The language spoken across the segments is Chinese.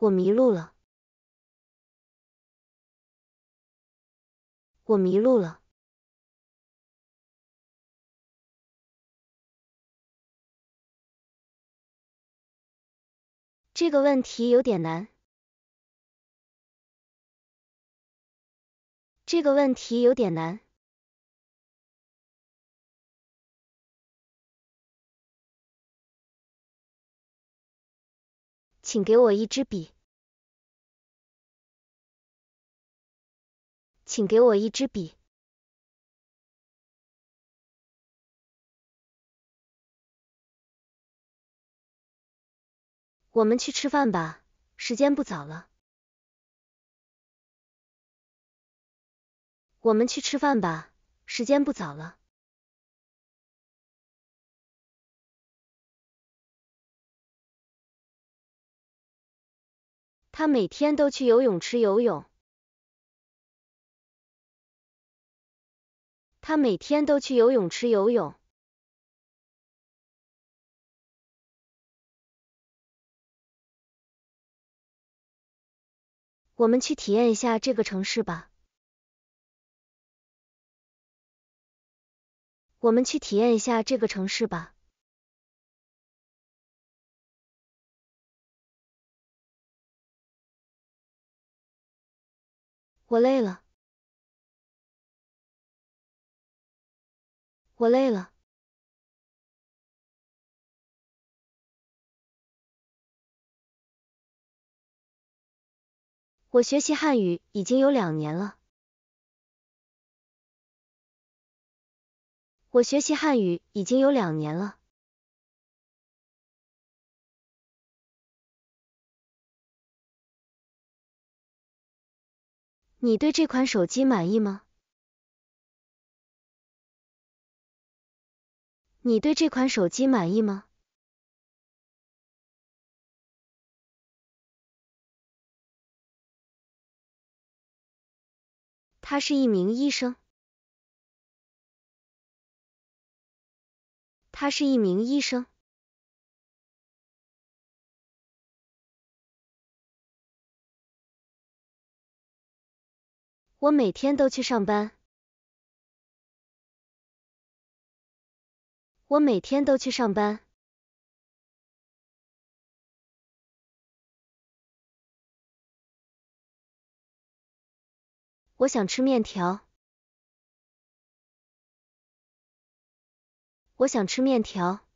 我迷路了，我迷路了。这个问题有点难。这个问题有点难。请给我一支笔。请给我一支笔。我们去吃饭吧，时间不早了。我们去吃饭吧，时间不早了。他每天都去游泳池游泳。他每天都去游泳池游泳。我们去体验一下这个城市吧。我们去体验一下这个城市吧。我累了。我累了。我学习汉语已经有两年了。我学习汉语已经有两年了。你对这款手机满意吗？你对这款手机满意吗？他是一名医生。他是一名医生。我每天都去上班。我每天都去上班。我想吃面条。我想吃面条。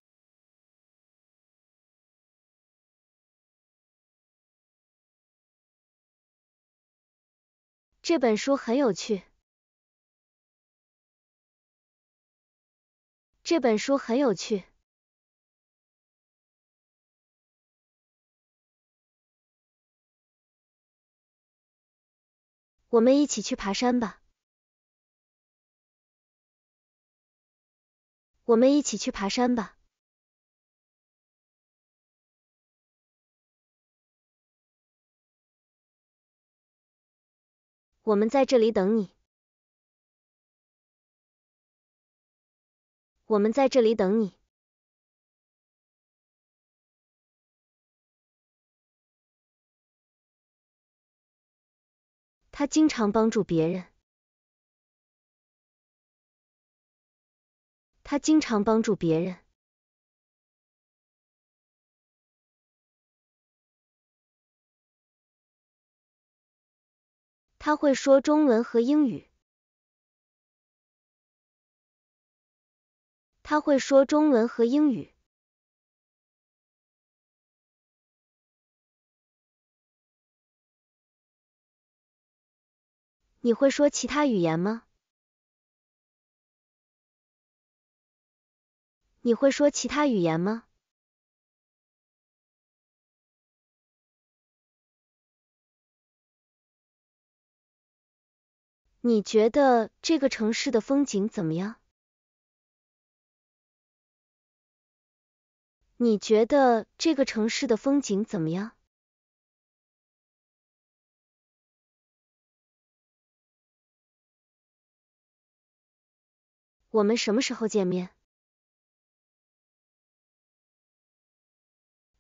这本书很有趣。这本书很有趣。我们一起去爬山吧。我们一起去爬山吧。我们在这里等你。我们在这里等你。他经常帮助别人。他经常帮助别人。他会说中文和英语。他会说中文和英语。你会说其他语言吗？你会说其他语言吗？你觉得这个城市的风景怎么样？你觉得这个城市的风景怎么样？我们什么时候见面？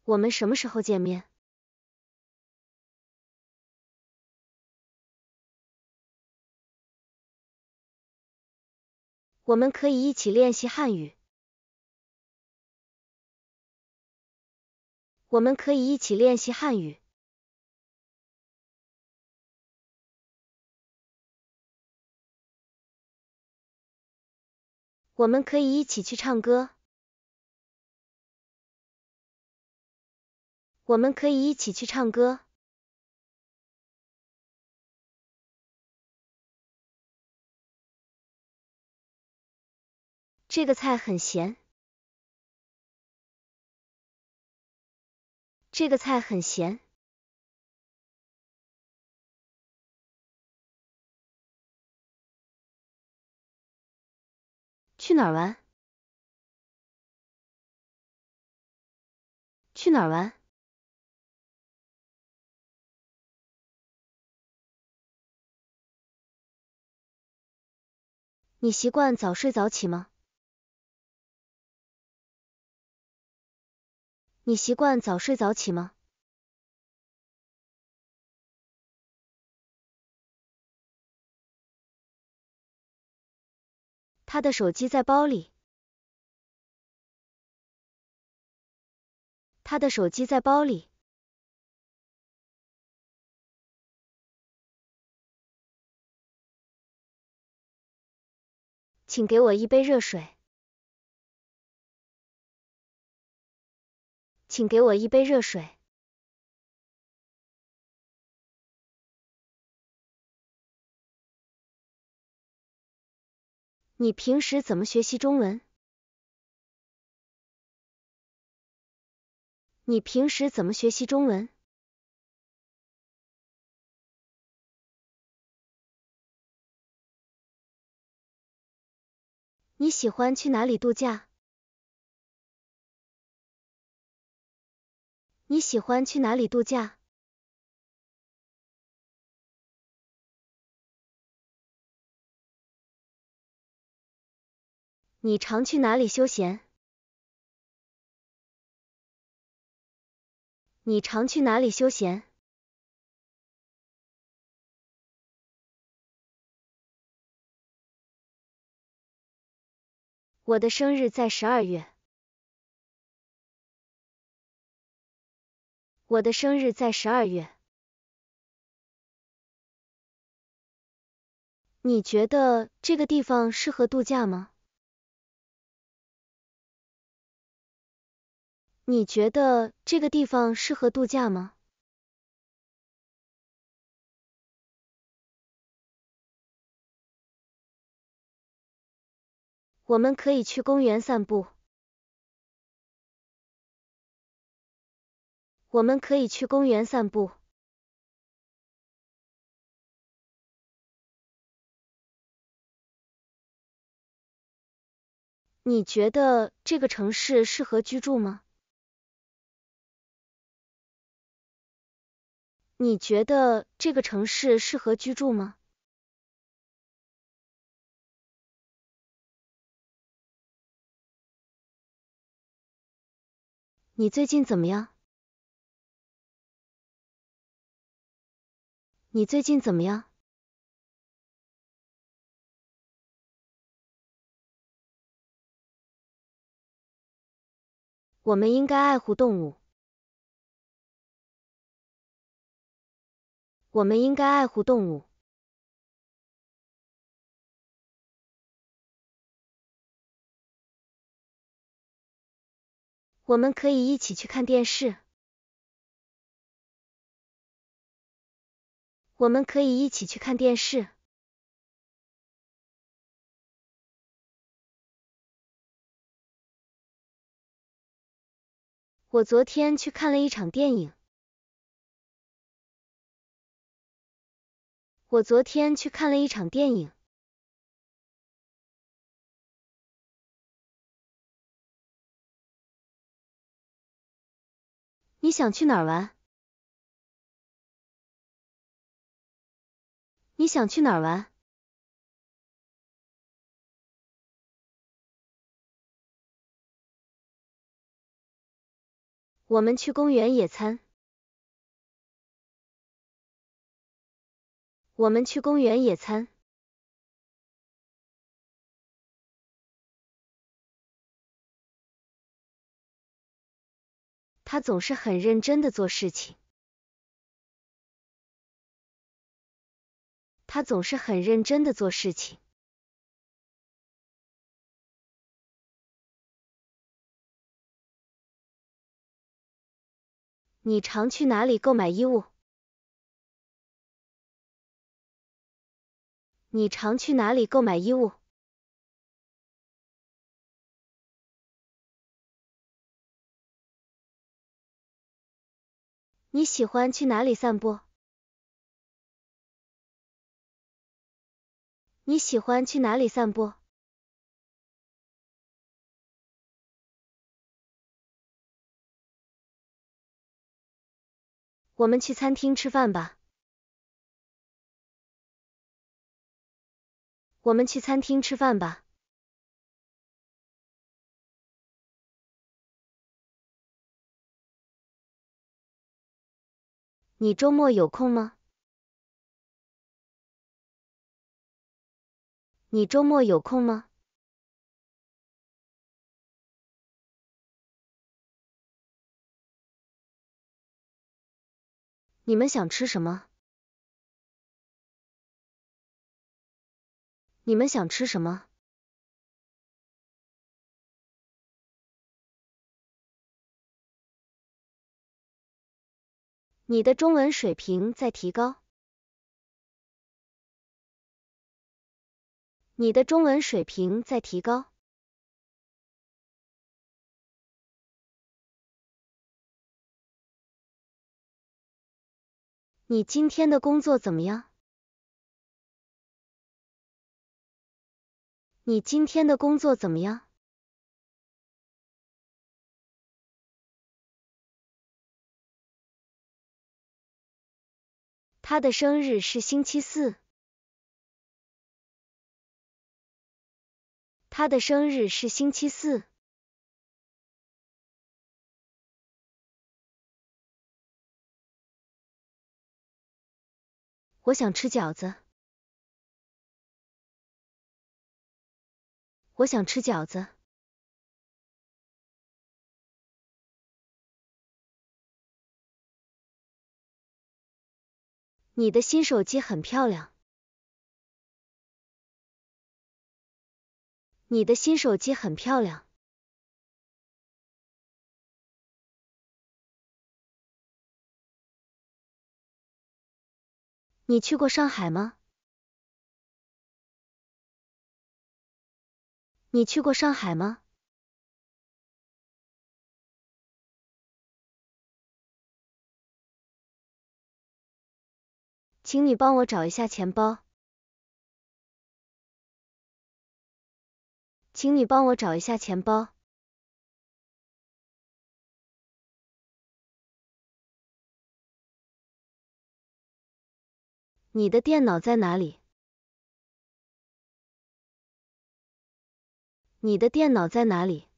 我们什么时候见面？我们可以一起练习汉语。我们可以一起练习汉语。我们可以一起去唱歌。我们可以一起去唱歌。这个菜很咸。这个菜很咸。去哪儿玩？去哪儿玩？你习惯早睡早起吗？你习惯早睡早起吗？他的手机在包里。他的手机在包里。请给我一杯热水。请给我一杯热水。你平时怎么学习中文？你平时怎么学习中文？你喜欢去哪里度假？你喜欢去哪里度假？你常去哪里休闲？你常去哪里休闲？我的生日在十二月。我的生日在十二月。你觉得这个地方适合度假吗？你觉得这个地方适合度假吗？我们可以去公园散步。我们可以去公园散步。你觉得这个城市适合居住吗？你觉得这个城市适合居住吗？你最近怎么样？你最近怎么样？我们应该爱护动物。我们应该爱护动物。我们可以一起去看电视。我们可以一起去看电视。我昨天去看了一场电影。我昨天去看了一场电影。你想去哪玩？你想去哪儿玩？我们去公园野餐。我们去公园野餐。他总是很认真的做事情。他总是很认真的做事情。你常去哪里购买衣物？你常去哪里购买衣物？你喜欢去哪里散步？你喜欢去哪里散步？我们去餐厅吃饭吧。我们去餐厅吃饭吧。你周末有空吗？你周末有空吗？你们想吃什么？你们想吃什么？你的中文水平在提高。你的中文水平在提高。你今天的工作怎么样？你今天的工作怎么样？他的生日是星期四。他的生日是星期四。我想吃饺子。我想吃饺子。你的新手机很漂亮。你的新手机很漂亮。你去过上海吗？你去过上海吗？请你帮我找一下钱包。请你帮我找一下钱包。你的电脑在哪里？你的电脑在哪里？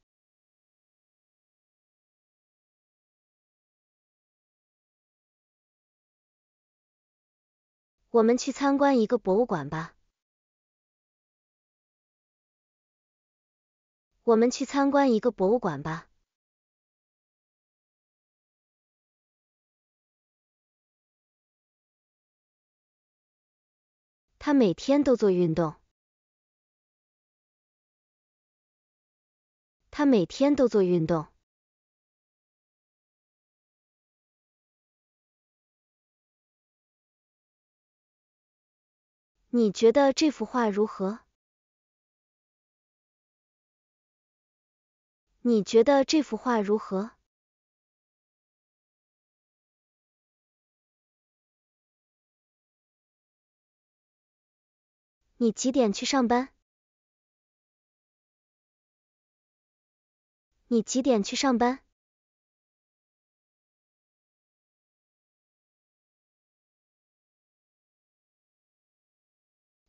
我们去参观一个博物馆吧。我们去参观一个博物馆吧。他每天都做运动。他每天都做运动。你觉得这幅画如何？你觉得这幅画如何？你几点去上班？你几点去上班？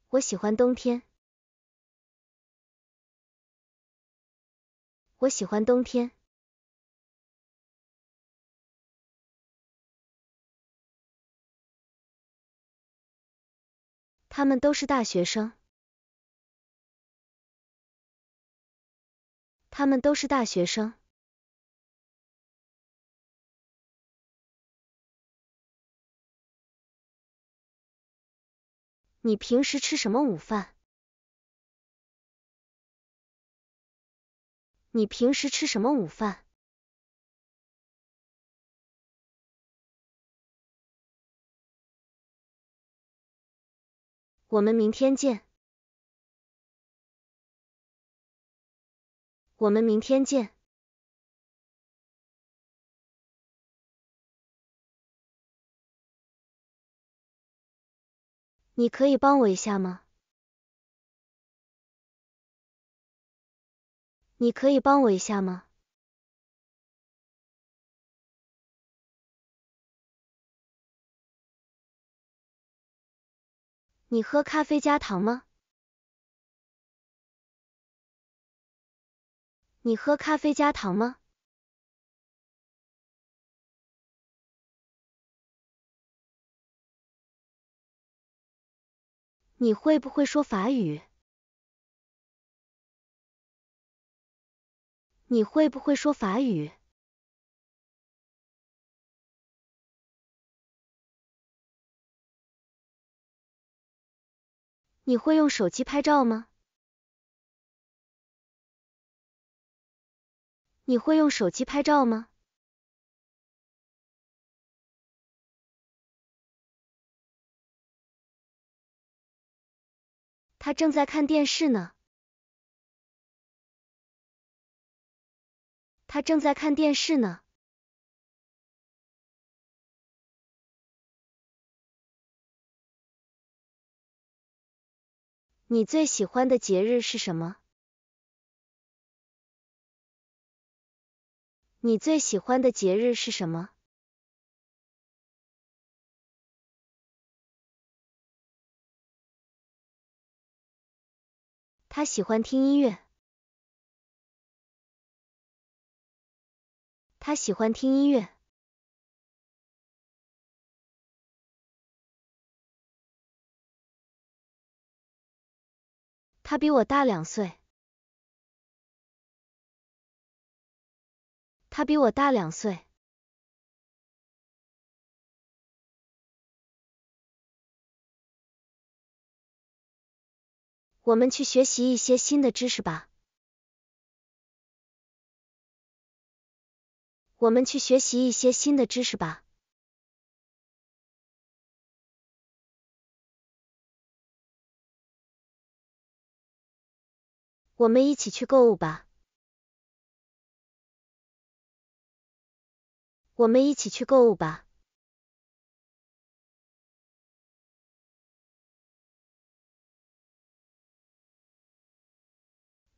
我喜欢冬天。我喜欢冬天。他们都是大学生。他们都是大学生。你平时吃什么午饭？你平时吃什么午饭？我们明天见。我们明天见。你可以帮我一下吗？你可以帮我一下吗？你喝咖啡加糖吗？你喝咖啡加糖吗？你会不会说法语？你会不会说法语？你会用手机拍照吗？你会用手机拍照吗？他正在看电视呢。他正在看电视呢。你最喜欢的节日是什么？你最喜欢的节日是什么？他喜欢听音乐。他喜欢听音乐。他比我大两岁。他比我大两岁。我们去学习一些新的知识吧。我们去学习一些新的知识吧。我们一起去购物吧。我们一起去购物吧。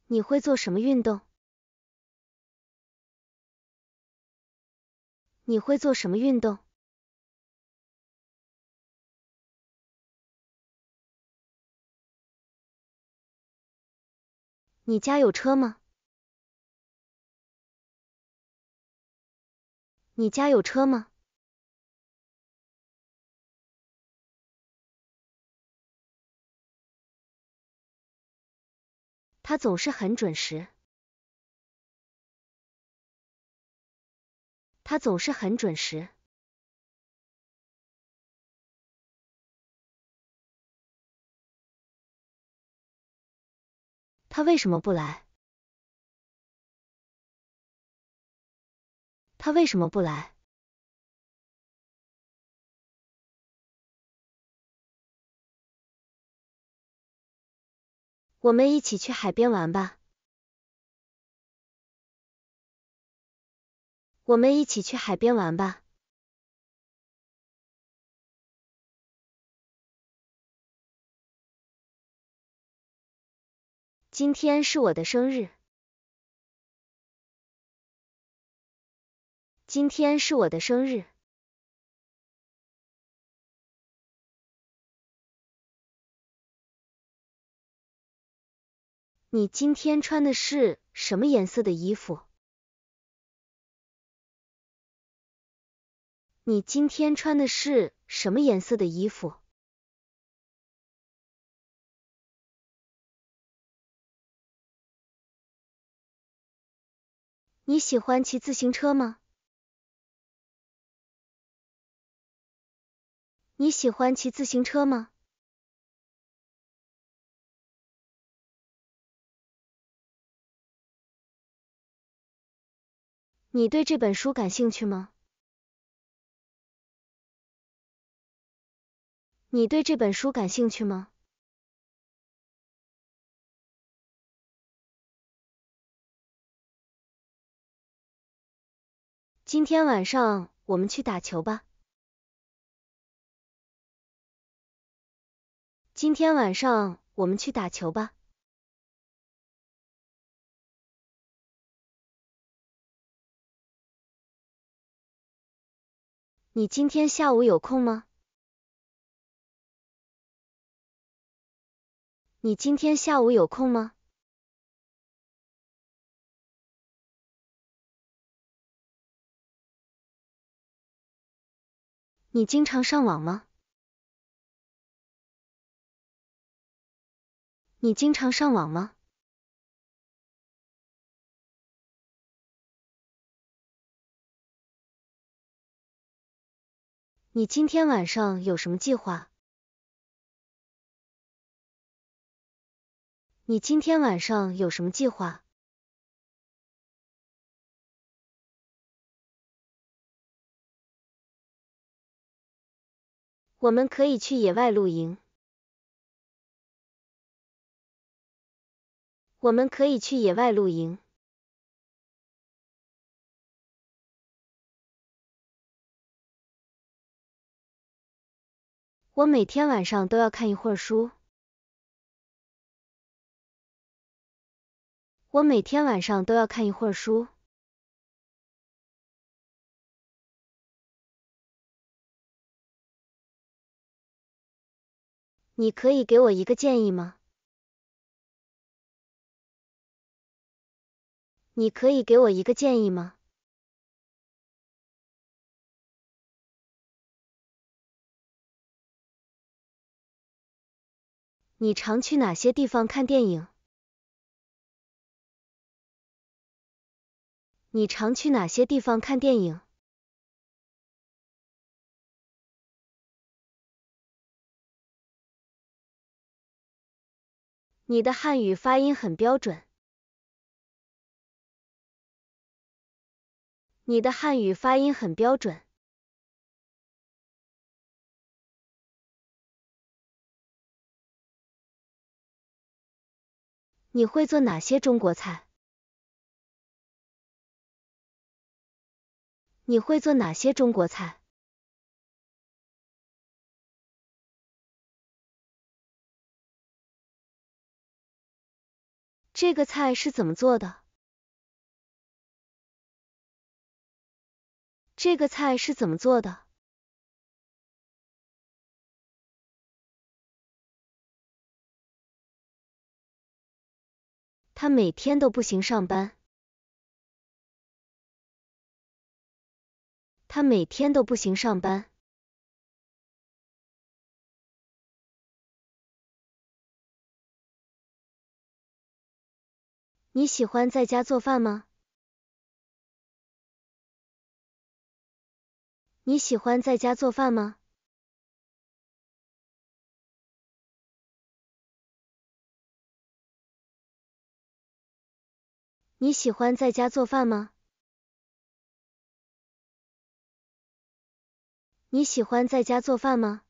你会做什么运动？你会做什么运动？你家有车吗？你家有车吗？他总是很准时。他总是很准时。他为什么不来？他为什么不来？我们一起去海边玩吧。我们一起去海边玩吧。今天是我的生日。今天是我的生日。你今天穿的是什么颜色的衣服？你今天穿的是什么颜色的衣服？你喜欢骑自行车吗？你喜欢骑自行车吗？你对这本书感兴趣吗？你对这本书感兴趣吗？今天晚上我们去打球吧。今天晚上我们去打球吧。你今天下午有空吗？你今天下午有空吗？你经常上网吗？你经常上网吗？你今天晚上有什么计划？你今天晚上有什么计划？我们可以去野外露营。我们可以去野外露营。我每天晚上都要看一会儿书。我每天晚上都要看一会儿书。你可以给我一个建议吗？你可以给我一个建议吗？你常去哪些地方看电影？你常去哪些地方看电影？你的汉语发音很标准。你的汉语发音很标准。你会做哪些中国菜？你会做哪些中国菜？这个菜是怎么做的？这个菜是怎么做的？他每天都步行上班。他每天都步行上班。你喜欢在家做饭吗？你喜欢在家做饭吗？你喜欢在家做饭吗？你喜欢在家做饭吗？